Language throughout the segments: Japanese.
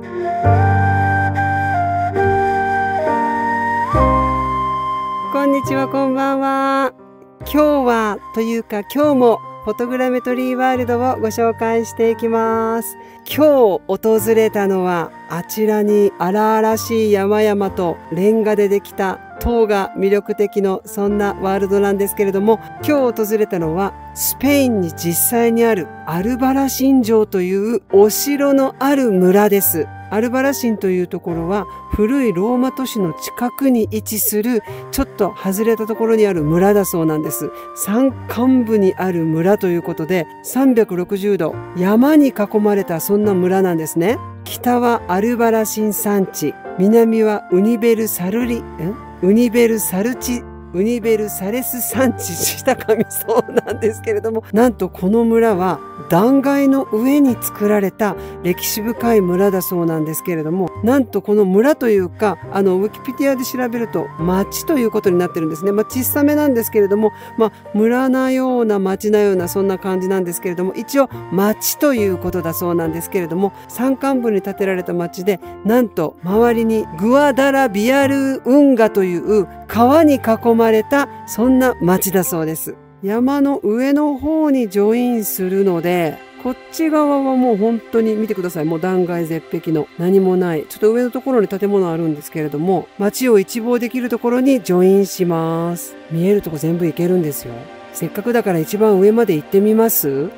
こんにちは、こんばんは。今日はというか今日もフォトグラメトリーワールドをご紹介していきます。今日訪れたのはあちらに荒々しい山々とレンガでできた塔が魅力的のそんなワールドなんですけれども今日訪れたのはスペインに実際にあるアルバラ新城というお城のある村です。アルバラシンというところは古いローマ都市の近くに位置するちょっと外れたところにある村だそうなんです。山間部にある村ということで360度山に囲まれたそんな村なんですね。北はアルバラシン山地、南はウニベルサルリ、ウニベルサルチウニベルサレス産地した神そうなんですけれどもなんとこの村は断崖の上に作られた歴史深い村だそうなんですけれどもなんとこの村というかあのウィキペディアで調べると町ということになってるんですね、まあ、小さめなんですけれども、まあ、村なような町なようなそんな感じなんですけれども一応町ということだそうなんですけれども山間部に建てられた町でなんと周りにグアダラビアル運河という川に囲まれたそんな町だそうです。山の上の方にジョインするので、こっち側はもう本当に見てください。もう断崖絶壁の何もない。ちょっと上のところに建物あるんですけれども、街を一望できるところにジョインします。見えるとこ全部行けるんですよ。せっかくだから一番上まで行ってみます？う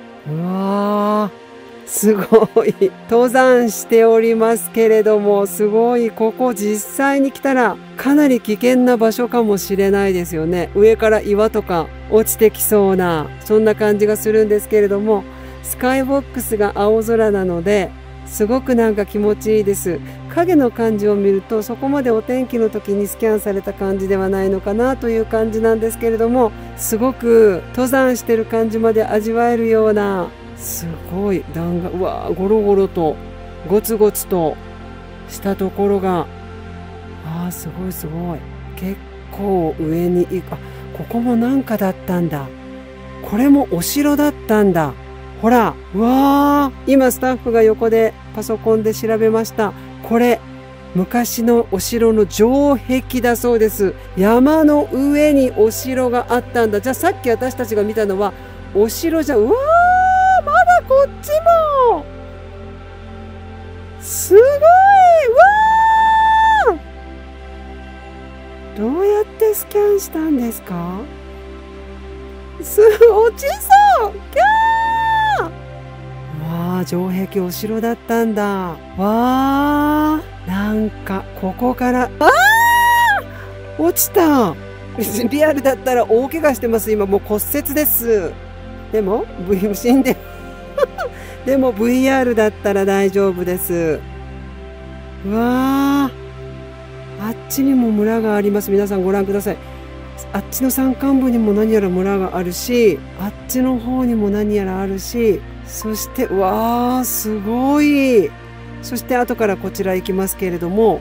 わー。すごい。登山しておりますけれどもすごい。ここ実際に来たらかなり危険な場所かもしれないですよね。上から岩とか落ちてきそうなそんな感じがするんですけれどもスカイボックスが青空なのですごくなんか気持ちいいです。影の感じを見るとそこまでお天気の時にスキャンされた感じではないのかなという感じなんですけれどもすごく登山してる感じまで味わえるようなすごい弾丸うわゴロゴロとゴツゴツとしたところがあーすごいすごい。結構上に行く。あここもなんかだったんだ。これもお城だったんだ。ほらうわー今スタッフが横でパソコンで調べました。これ昔のお城の城壁だそうです。山の上にお城があったんだ。じゃあさっき私たちが見たのはお城じゃうわーこっちもすごいわーどうやってスキャンしたんですか？す落ちそうキャー！わあ城壁お城だったんだ。わあなんかここからあー落ちた。リアルだったら大怪我してます。今もう骨折です。でも無心で でも VR だったら大丈夫です。うわあっちにも村があります。皆さんご覧ください。あっちの山間部にも何やら村があるし、あっちの方にも何やらあるし、そして、わあすごい。そして後からこちら行きますけれども、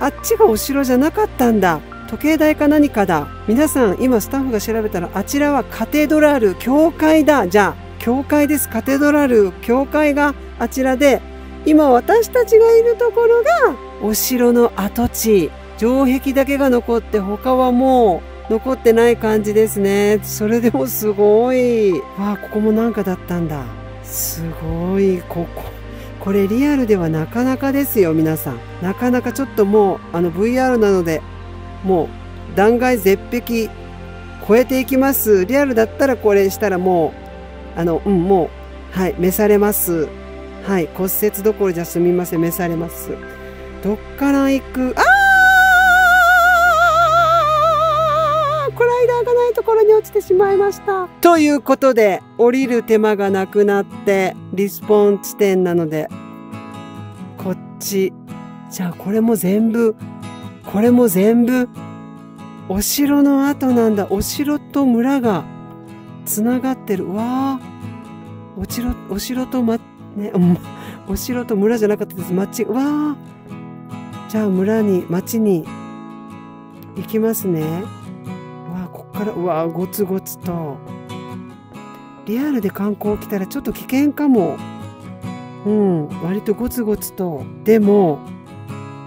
あっちがお城じゃなかったんだ。時計台か何かだ。皆さん、今スタッフが調べたら、あちらはカテドラル、教会だ。じゃあ、教会です。カテドラル教会があちらで今私たちがいるところがお城の跡地。城壁だけが残って他はもう残ってない感じですね。それでもすごい。わあここもなんかだったんだ。すごい。こここれリアルではなかなかですよ皆さん。なかなかちょっともうあの VR なのでもう断崖絶壁超えていきます。リアルだったらこれしたらもうあの、うん、もう、はい、召されます。はい、骨折どころじゃすみません、召されます。どっから行く、あーコライダーがないところに落ちてしまいました。ということで、降りる手間がなくなって、リスポーン地点なので、こっち。じゃあこれも全部、これも全部、お城の跡なんだ。お城と村がつながってる。わお城お城とまねお城と村じゃなかったです。町。わあ。じゃあ村に町に行きますね。わあこっからうわあゴツゴツと。リアルで観光来たらちょっと危険かも。うん割とゴツゴツと。でも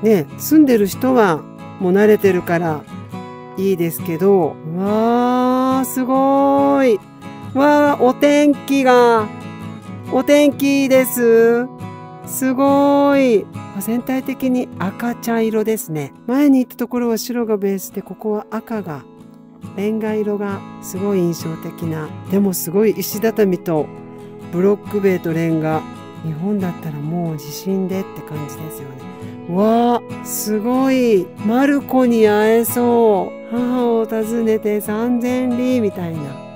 ね住んでる人はもう慣れてるからいいですけど。わーすごい。わーお天気が。お天気です。すごい。全体的に赤茶色ですね。前に行ったところは白がベースでここは赤が。レンガ色がすごい印象的な。でもすごい石畳とブロック塀とレンガ。日本だったらもう地震でって感じですよね。わあすごい。マルコに会えそう。母を訪ねて三千里みたいな。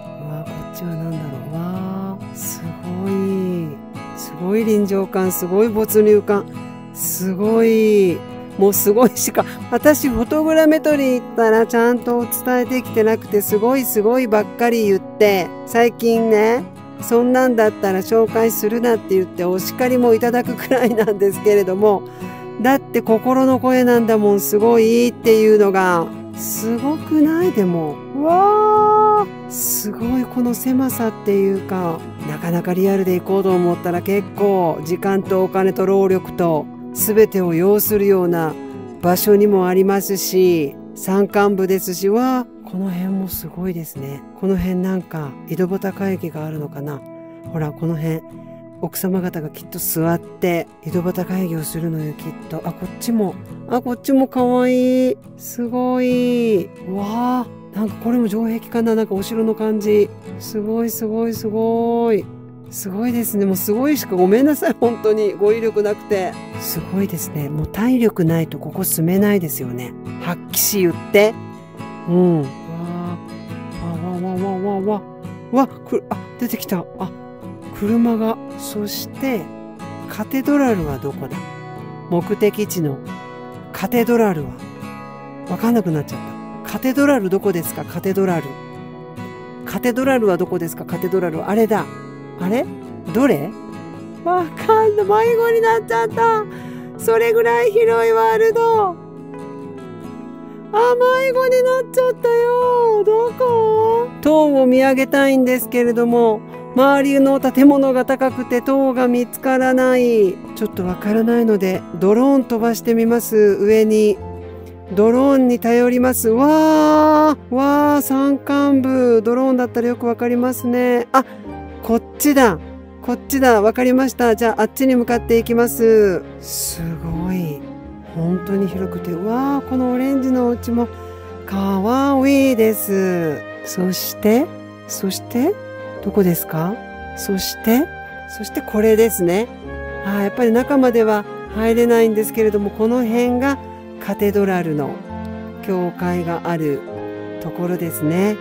ごい臨場感すごい没入感すごいもうすごいしか私フォトグラメトリー行ったらちゃんとお伝えできてなくてすごいすごいばっかり言って最近ねそんなんだったら紹介するなって言ってお叱りもいただくくらいなんですけれどもだって心の声なんだもんすごいっていうのがすごくない？でもわー。すごいこの狭さっていうかなかなかリアルで行こうと思ったら結構時間とお金と労力と全てを要するような場所にもありますし山間部ですしはこの辺もすごいですね。この辺なんか井戸端会議があるのかな。ほらこの辺。奥様方がきっと座って井戸端会議をするのよきっと。あこっちも。あこっちもかわい。いすごい。わあ。なんかこれも城壁かな。なんかお城の感じ。すごいすごいすごい。すごいですね。もうすごいしかごめんなさい。本当に。語彙力なくて。すごいですね。もう体力ないとここ住めないですよね。発揮し言って。うん。わあ。わわわわわわわくあ出てきた。あ車がそしてカテドラルはどこだ？目的地のカテドラルはわかんなくなっちゃった。カテドラルどこですか？カテドラル。カテドラルはどこですか？カテドラル。あれだ。あれ？どれ？わかんない。迷子になっちゃった。それぐらい広いワールド。あ迷子になっちゃったよ。どこ？塔を見上げたいんですけれども。周りの建物が高くて塔が見つからない。ちょっとわからないのでドローン飛ばしてみます。上に。ドローンに頼ります。わーわー山間部。ドローンだったらよくわかりますね。あこっちだ。こっちだ。わかりました。じゃああっちに向かっていきます。すごい。本当に広くて。わーこのオレンジのお家もかわいいです。そしてそして？どこですか？そして？そしてこれですね。あやっぱり中までは入れないんですけれどもこの辺がカテドラルの教会があるところですね。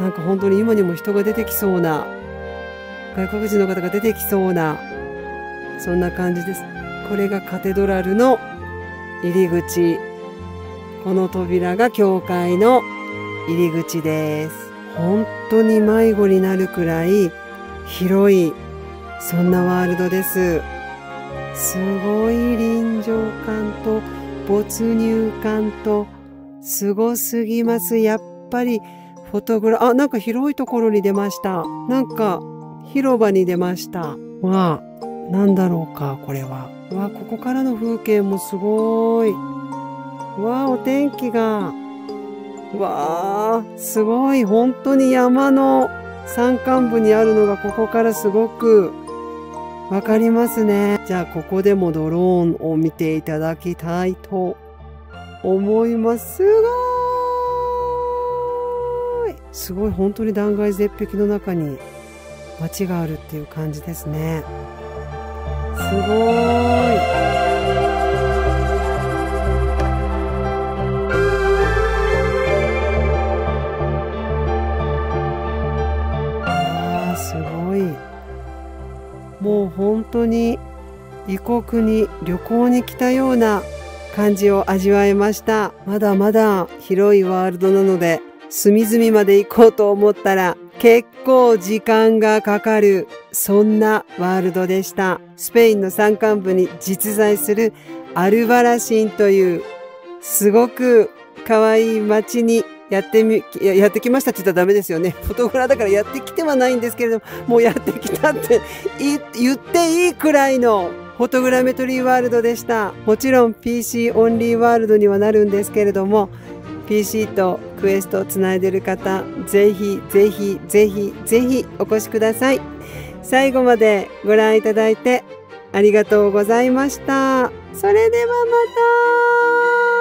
なんか本当に今にも人が出てきそうな外国人の方が出てきそうなそんな感じです。これがカテドラルの入り口。この扉が教会の入り口です。本当に迷子になるくらい広いそんなワールドです。すごい臨場感と没入感とすごすぎます。やっぱりフォトグラあなんか広いところに出ました。なんか広場に出ました。わあなんだろうかこれは。わあここからの風景もすごい。わあお天気が。わあすごい本当に山の山間部にあるのがここからすごくわかりますね。じゃあここでもドローンを見ていただきたいと思います。すごーいすごい本当に断崖絶壁の中に街があるっていう感じですね。すごい。国に旅行に来たような感じを味わえましたまだまだ広いワールドなので隅々まで行こうと思ったら結構時間がかかるそんなワールドでしたスペインの山間部に実在するアルバラシンというすごく可愛い街にやってみ、ややってきましたって言ったらダメですよね。フォトグラだからやってきてはないんですけれども、もうやってきたって言っていいくらいのフォトグラメトリーワールドでした。もちろん PC オンリーワールドにはなるんですけれども、PC とクエストをつないでる方、ぜひぜひぜひぜひお越しください。最後までご覧いただいてありがとうございました。それではまた